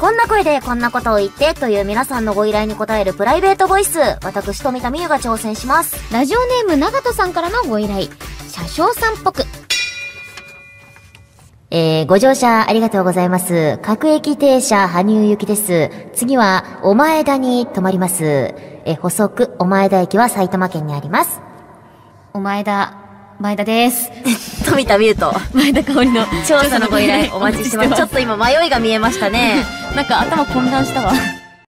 こんな声でこんなことを言ってという皆さんのご依頼に応えるプライベートボイス。私、富田美優が挑戦します。ラジオネーム長門さんからのご依頼。車掌さんっぽく。えー、ご乗車ありがとうございます。各駅停車、羽生行きです。次は、お前田に停まります。えー、補足、お前田駅は埼玉県にあります。お前田、前田です。富田美優と、前田香織の調査のご依頼お待ちしてます。ちょっと今迷いが見えましたね。なんか頭混乱したわ。